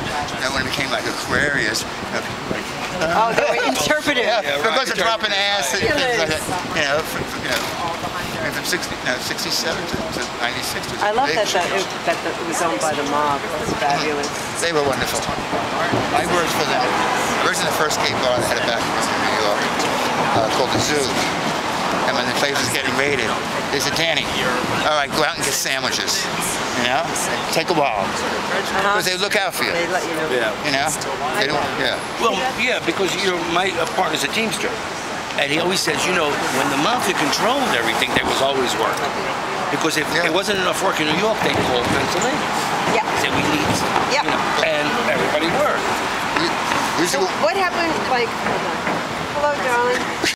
you know, when it became like Aquarius, you know, people like, Oh, they were interpretive. yeah, Yeah, because right. of dropping ass, and things like that, you know, from, from, you know, I from 60, no, 67 to, to 96 was a I love that that it, that it was owned by the mob. That's fabulous. They were wonderful. I worked for them. I worked in the first gay bar that had a back room in New York uh, called the Zoo. And place was getting raided, they said, Danny, all right, go out and get sandwiches. You know? Take a while. Uh-huh. Because they look out for you. They let you know. Yeah. You know? They don't, yeah. Well, yeah, because you know my partner's a teamster, and he always says, you know, when the mafia controlled everything, there was always work. Because if Yeah. there wasn't enough work in New York, they called Pennsylvania. Yeah. Said we need, Yeah. you know, and everybody worked. You- Usually, What happened? Like. Hello, darling.